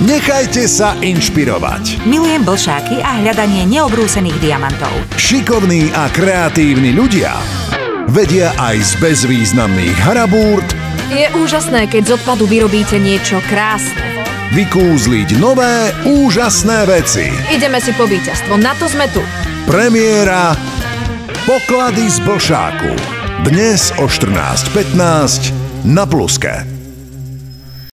Nechajte sa inšpirovať. Milujem blšáky a hľadanie neobrúsených diamantov. Šikovní a kreatívni ľudia vedia aj z bezvýznamných harabúrt. Je úžasné, keď z odpadu vyrobíte niečo krásne. Vykúzliť nové, úžasné veci. Ideme si po víťazstvo, na to sme tu. Premiéra Poklady z blšáku. Dnes o 14.15 na Pluske.